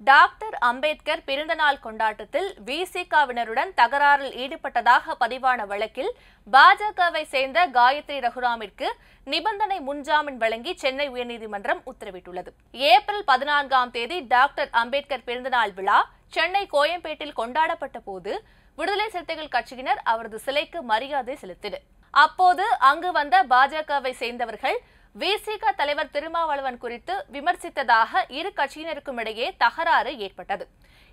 Doctor Ambedkar பிறந்தநாள் கொண்டாட்டத்தில் விசிகாவினருடன் தகராறில் ஈடுபட்டதாக பதிவான வழக்கில் பாஜகவை சேர்ந்த காயத்ரி ரகுராமிற்கு நிபந்தனை முன்ஜாமீன் வழங்கி சென்னை உயர்நீதிமன்றம் உத்தரவிட்டுள்ளது. ஏப்ரல் பதினான்காம் தேதி டாக்டர் அம்பேத்கர் பிறந்தநாள் விழா சென்னை கோயம்பேட்டில் கொண்டாடப்பட்ட போது விடுதலை சிறுத்தைகள் கட்சியினர் அவரது சிலைக்கு மரியாதை செலுத்தினர். அப்போது அங்கு வந்த பாஜகவை சேர்ந்தவர்கள் விசிக தலைவர் திருமாவளவன் குறித்து விமர்சித்ததாக இரு கட்சியினருக்கும் இடையே தகராறு ஏற்பட்டது.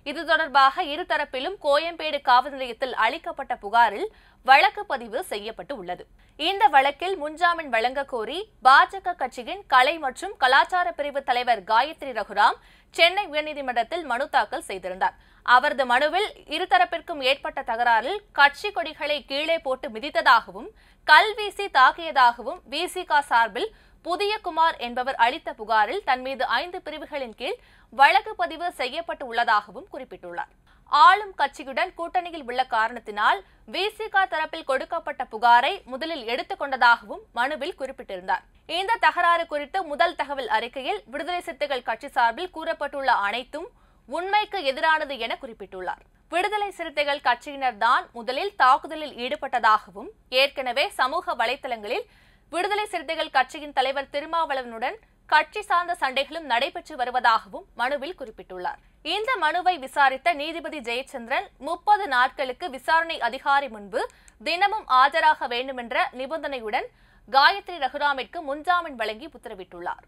இது தொடர்பாக இருதரப்பிலும் கோயம்பேடு காவல் நிலையத்தில் அளிக்கப்பட்ட புகாரில் வழக்கு பதிவு செய்யப்பட்டு உள்ளது இந்த வழக்கில் முன்ஜாமீன் வழங்க கோரி பாஜக கட்சியின் கலை மற்றும் கலாச்சார பிரிவு தலைவர் காயத்ரி ரகுராம் சென்னை உயர்நீதிமன்றத்தில் மனு தாக்கல் செய்திருந்தார். அவரது மனுவில் இருதரப்பிற்கும் ஏற்பட்ட தகராறில் கட்சி கொடிகளை கீழே போட்டு மிதித்ததாகவும் கல்வீசி தாக்கியதாகவும் விசிக சார்பில் புதிய குமார் என்பவர் அளித்த புகாரில் தன் மீது ஐந்து பிரிவுகளின் கீழ் வழக்கு பதிவு செய்யப்பட்டு உள்ளதாகவும் குறிப்பிட்டுள்ளார். ஆளும் கட்சியுடன் கூட்டணியில் உள்ள காரணத்தினால் விசிக தரப்பில் கொடுக்கப்பட்ட புகாரை முதலில் எடுத்துக்கொண்டதாகவும் மனுவில் குறிப்பிட்டிருந்தார். இந்த தகராறு குறித்து முதல் தகவல் அறிக்கையில் விடுதலை சிறுத்தைகள் கட்சி சார்பில் கூறப்பட்டுள்ள அனைத்தும் உண்மைக்கு எதிரானது என குறிப்பிட்டுள்ளார். விடுதலை சிறுத்தைகள் கட்சியினர் தான் முதலில் தாக்குதலில் ஈடுபட்டதாகவும் ஏற்கனவே சமூக வலைதளங்களில் விடுதலை சிறுத்தைகள் கட்சியின் தலைவர் திருமாவளவனுடன் கட்சி சார்ந்த சண்டைகளும் நடைபெற்று வருவதாகவும் மனுவில் குறிப்பிட்டுள்ளார். இந்த மனுவை விசாரித்த நீதிபதி ஜெயச்சந்திரன் முப்பது நாட்களுக்கு விசாரணை அதிகாரி முன்பு தினமும் ஆஜராக வேண்டுமென்ற நிபந்தனையுடன் காயத்ரி ரகுராமிற்கு முன்ஜாமீன் வழங்கி உத்தரவிட்டுள்ளார்.